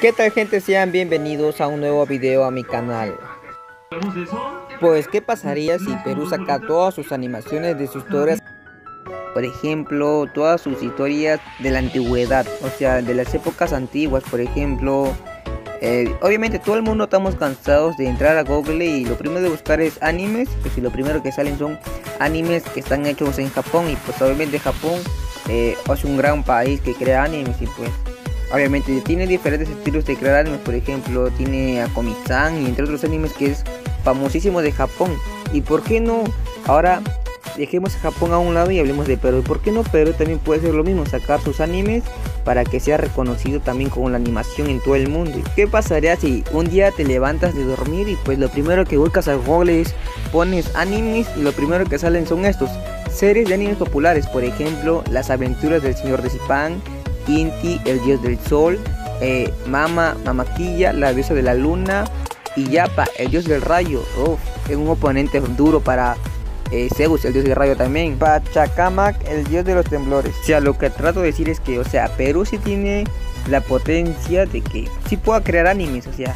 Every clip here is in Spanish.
¿Qué tal gente? Sean bienvenidos a un nuevo video a mi canal. Pues, ¿qué pasaría si Perú saca todas sus animaciones de sus historias? Por ejemplo, todas sus historias de la antigüedad, o sea, de las épocas antiguas, por ejemplo. Eh, obviamente todo el mundo estamos cansados de entrar a Google y lo primero de buscar es animes, pues y lo primero que salen son animes que están hechos en Japón y pues obviamente Japón eh, es un gran país que crea animes y pues Obviamente tiene diferentes estilos de crear animes, por ejemplo, tiene a Komi-san y entre otros animes que es famosísimo de Japón. ¿Y por qué no? Ahora dejemos a Japón a un lado y hablemos de Perú. ¿Y por qué no Perú también puede ser lo mismo? Sacar sus animes para que sea reconocido también con la animación en todo el mundo. ¿Qué pasaría si un día te levantas de dormir y pues lo primero que buscas a Google es pones animes y lo primero que salen son estos? Series de animes populares, por ejemplo, Las aventuras del señor de Zipán, Inti, el dios del sol, eh, Mama, Mamaquilla, la diosa de la luna, y Yapa, el dios del rayo. es un oponente duro para eh, Zeus, el dios del rayo también. Pachacamac, el dios de los temblores. O sea, lo que trato de decir es que, o sea, Perú sí tiene la potencia de que sí pueda crear animes, o sea,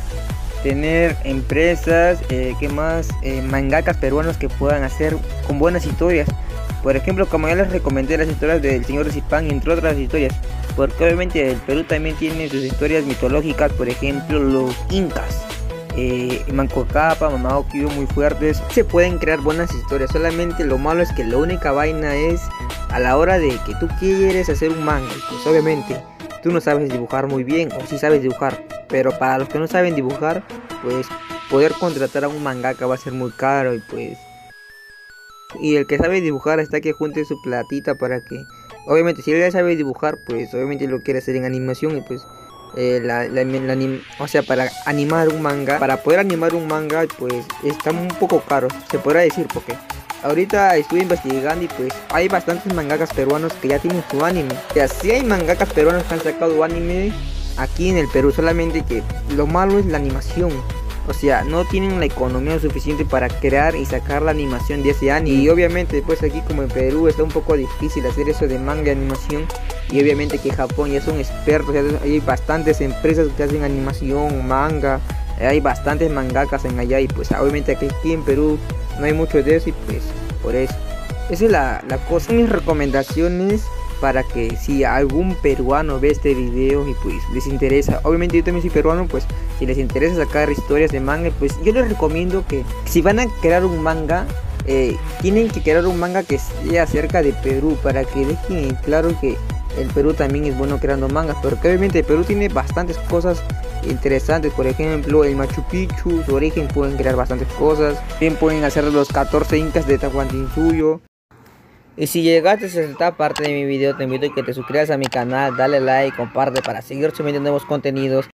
tener empresas, eh, que más, eh, mangakas peruanos que puedan hacer con buenas historias. Por ejemplo, como ya les recomendé las historias del señor Zipán entre otras historias, porque obviamente el Perú también tiene sus historias mitológicas, por ejemplo los incas. Eh, Manco Capa, Mamá Okio muy fuertes, se pueden crear buenas historias, solamente lo malo es que la única vaina es a la hora de que tú quieres hacer un manga, pues obviamente tú no sabes dibujar muy bien o si sabes dibujar, pero para los que no saben dibujar, pues poder contratar a un mangaka va a ser muy caro y pues y el que sabe dibujar está que junte su platita para que obviamente si él ya sabe dibujar pues obviamente lo quiere hacer en animación y pues eh, la, o sea para animar un manga para poder animar un manga pues está un poco caro se podrá decir porque ahorita estuve investigando y pues hay bastantes mangakas peruanos que ya tienen su anime. Sea si hay mangakas peruanos que han sacado anime aquí en el Perú solamente que lo malo es la animación o sea, no tienen la economía suficiente para crear y sacar la animación de ese anime. Y obviamente después aquí como en Perú está un poco difícil hacer eso de manga animación. Y obviamente que Japón ya son expertos, hay bastantes empresas que hacen animación, manga. Hay bastantes mangakas en allá y pues obviamente aquí en Perú no hay mucho de eso y pues por eso. Esa es la, la cosa. Mis recomendaciones para que si algún peruano ve este video y pues les interesa, obviamente yo también soy peruano, pues si les interesa sacar historias de manga, pues yo les recomiendo que si van a crear un manga, eh, tienen que crear un manga que sea acerca de Perú para que dejen claro que el Perú también es bueno creando mangas, porque obviamente el Perú tiene bastantes cosas interesantes, por ejemplo el Machu Picchu, su origen pueden crear bastantes cosas, bien pueden hacer los 14 incas de Tahuantinsuyo, y si llegaste a esta parte de mi video, te invito a que te suscribas a mi canal, dale like, comparte para seguir subiendo nuevos contenidos.